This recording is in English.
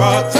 brought